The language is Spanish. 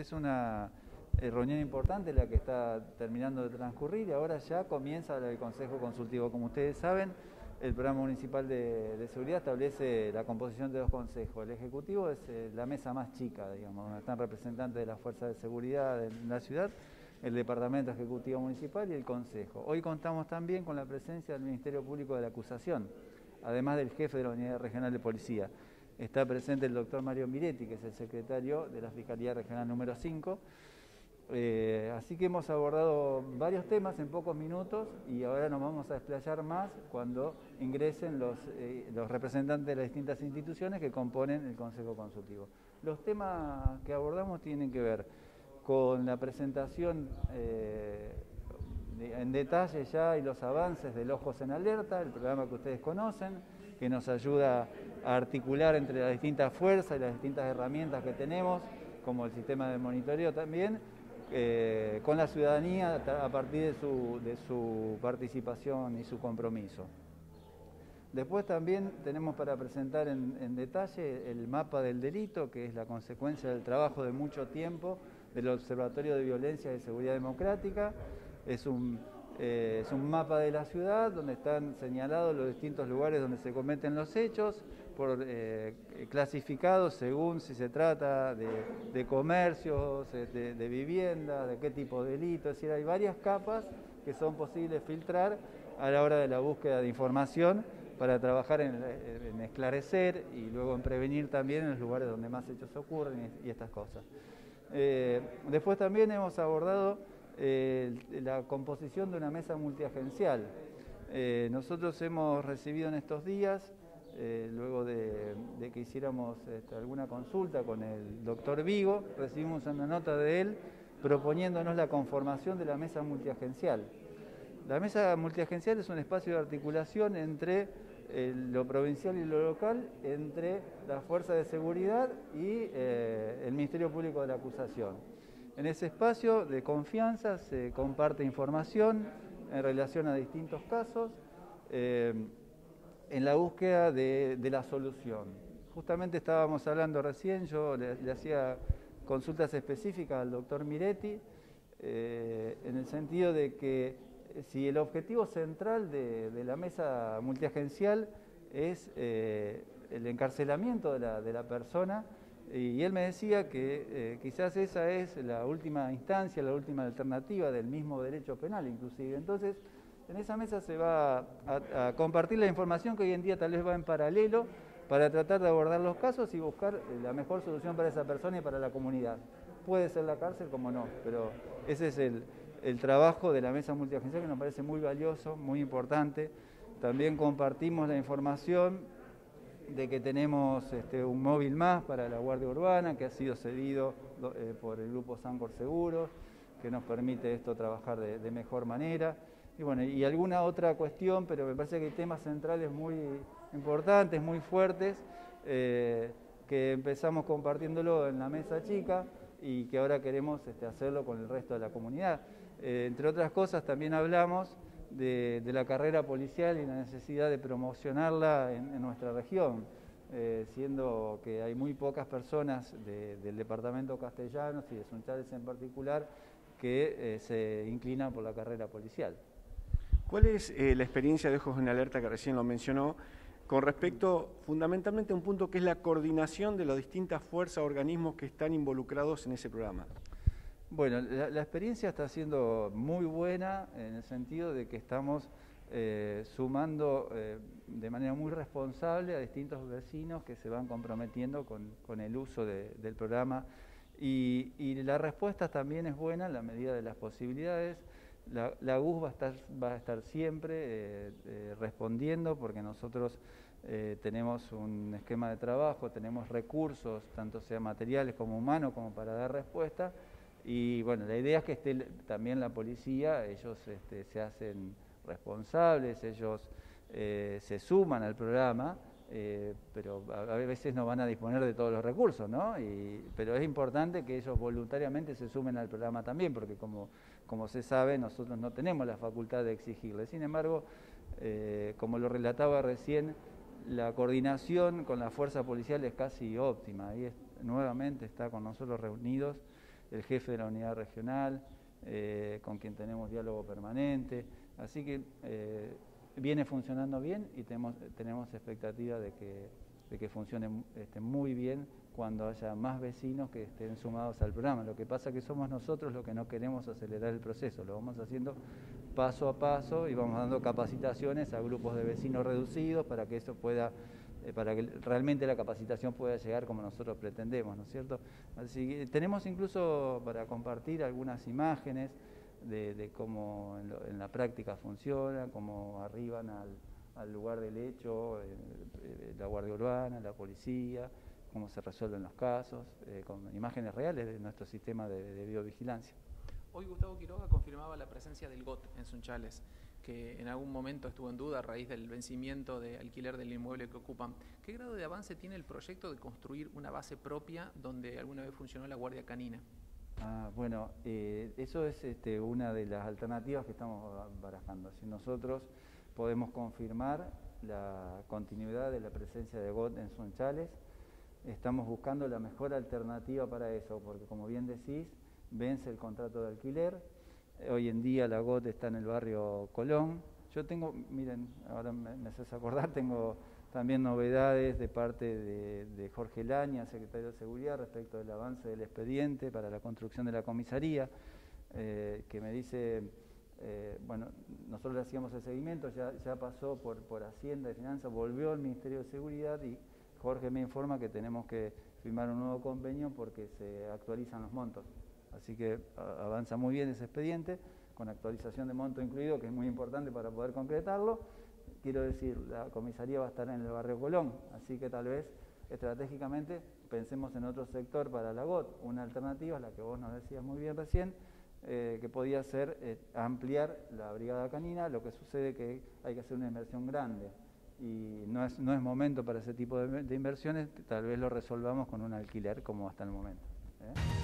es una eh, reunión importante la que está terminando de transcurrir y ahora ya comienza el Consejo Consultivo. Como ustedes saben, el programa municipal de, seguridad establece la composición de dos consejos. El ejecutivo es eh, la mesa más chica, digamos, donde están representantes de las fuerzas de seguridad de la ciudad, el departamento ejecutivo municipal y el consejo. Hoy contamos también con la presencia del Ministerio Público de la Acusación, además del jefe de la Unidad Regional de Policía. Está presente el doctor Mario Miretti, que es el secretario de la Fiscalía Regional número 5 eh, así que hemos abordado varios temas en pocos minutos y ahora nos vamos a desplayar más cuando ingresen los, eh, los representantes de las distintas instituciones que componen el Consejo Consultivo. Los temas que abordamos tienen que ver con la presentación eh, en detalle ya y los avances del Ojos en Alerta, el programa que ustedes conocen, que nos ayuda a articular entre las distintas fuerzas y las distintas herramientas que tenemos, como el sistema de monitoreo también, eh, con la ciudadanía a partir de su, participación y su compromiso. Después también tenemos para presentar en, detalle el mapa del delito, que es la consecuencia del trabajo de mucho tiempo del Observatorio de Violencia y Seguridad Democrática. Es un, eh, es un mapa de la ciudad donde están señalados los distintos lugares donde se cometen los hechos, por, eh, clasificados según si se trata de, comercios, eh, de, vivienda, de qué tipo de delito. Es decir, hay varias capas que son posibles filtrar a la hora de la búsqueda de información para trabajar en, esclarecer y luego en prevenir también en los lugares donde más hechos ocurren y, estas cosas. Después también hemos abordado la composición de una mesa multiagencial. nosotros hemos recibido en estos días eh, luego de, que hiciéramos este, alguna consulta con el doctor Vigo, recibimos una nota de él proponiéndonos la conformación de la mesa multiagencial. La mesa multiagencial es un espacio de articulación entre eh, lo provincial y lo local, entre la fuerza de seguridad y eh, el Ministerio Público de la Acusación. En ese espacio de confianza se comparte información en relación a distintos casos en la búsqueda de, la solución. Justamente estábamos hablando recién, yo le, hacía consultas específicas al doctor Miretti, eh, en el sentido de que eh, si el objetivo central de, la mesa multiagencial es eh, el encarcelamiento de la, persona, y él me decía que quizás esa es la última instancia, la última alternativa del mismo derecho penal inclusive. Entonces, en esa mesa se va a, compartir la información que hoy en día tal vez va en paralelo para tratar de abordar los casos y buscar eh, la mejor solución para esa persona y para la comunidad. Puede ser la cárcel, como no, pero ese es el, trabajo de la mesa multiagencial que nos parece muy valioso, muy importante. También compartimos la información de que tenemos este, un móvil más para la Guardia Urbana que ha sido cedido eh, por el grupo Sancor Seguros, que nos permite esto trabajar de mejor manera. Y bueno, y alguna otra cuestión, pero me parece que hay temas centrales muy importantes, muy fuertes, eh, que empezamos compartiéndolo en la mesa chica y que ahora queremos este, hacerlo con el resto de la comunidad. Eh, entre otras cosas, también hablamos de, la carrera policial y la necesidad de promocionarla en, nuestra región, eh, siendo que hay muy pocas personas del departamento castellano y de Sunchales en particular que se inclinan por la carrera policial. ¿Cuál es eh, la experiencia de Ojos en Alerta que recién lo mencionó con respecto fundamentalmente a un punto que es la coordinación de las distintas fuerzas, organismos que están involucrados en ese programa? Bueno, la, experiencia está siendo muy buena en el sentido de que estamos eh, sumando eh, de manera muy responsable a distintos vecinos que se van comprometiendo con, el uso del programa y, y la respuesta también es buena en la medida de las posibilidades. La, la va a estar, va a estar siempre eh, eh, respondiendo porque nosotros tenemos un esquema de trabajo, tenemos recursos, tanto sea materiales como humanos, como para dar respuesta. Y bueno, la idea es que esté también la policía, ellos este, se hacen responsables, ellos se suman al programa, pero a, veces no van a disponer de todos los recursos, ¿no? pero es importante que ellos voluntariamente se sumen al programa también, porque como como se sabe, nosotros no tenemos la facultad de exigirle. Sin embargo, eh, como lo relataba recién, la coordinación con la fuerza policial es casi óptima. Ahí nuevamente está con nosotros reunidos el jefe de la unidad regional, eh, con quien tenemos diálogo permanente. Así que eh, viene funcionando bien y tenemos, tenemos expectativa de que, de que funcione este, muy bien cuando haya más vecinos que estén sumados al programa. Lo que pasa es que somos nosotros los que no queremos acelerar el proceso, lo vamos haciendo paso a paso y vamos dando capacitaciones a grupos de vecinos reducidos para que eso pueda para que realmente la capacitación pueda llegar como nosotros pretendemos, ¿no es cierto? Así que tenemos incluso para compartir algunas imágenes de, cómo en, la práctica funciona, cómo arriban al, lugar del hecho, eh, la Guardia Urbana, la policía, cómo se resuelven los casos, eh, con imágenes reales de nuestro sistema de, biovigilancia. Hoy Gustavo Quiroga confirmaba la presencia del GOT en Sunchales, que en algún momento estuvo en duda a raíz del vencimiento de alquiler del inmueble que ocupan. ¿Qué grado de avance tiene el proyecto de construir una base propia donde alguna vez funcionó la Guardia Canina? Ah, bueno, eh, eso es este, una de las alternativas que estamos barajando. Si nosotros podemos confirmar la continuidad de la presencia de GOT en Sunchales, estamos buscando la mejor alternativa para eso, porque como bien decís, vence el contrato de alquiler. Hoy en día la GOT está en el barrio Colón. Yo tengo, miren, ahora me, haces acordar, tengo también novedades de parte de, Jorge Laña, secretario de Seguridad, respecto del avance del expediente para la construcción de la comisaría, eh, que me dice, eh, bueno, nosotros le hacíamos el seguimiento, ya, ya pasó por, por Hacienda y Finanzas, volvió al Ministerio de Seguridad y Jorge me informa que tenemos que firmar un nuevo convenio porque se actualizan los montos. Así que avanza muy bien ese expediente, con actualización de monto incluido, que es muy importante para poder concretarlo. Quiero decir, la comisaría va a estar en el barrio Colón, así que tal vez estratégicamente pensemos en otro sector para la GOT. Una alternativa, la que vos nos decías muy bien recién, eh, que podía ser eh, ampliar la brigada canina, lo que sucede que hay que hacer una inversión grande y no es, no es momento para ese tipo de, inversiones, tal vez lo resolvamos con un alquiler como hasta el momento. ¿eh?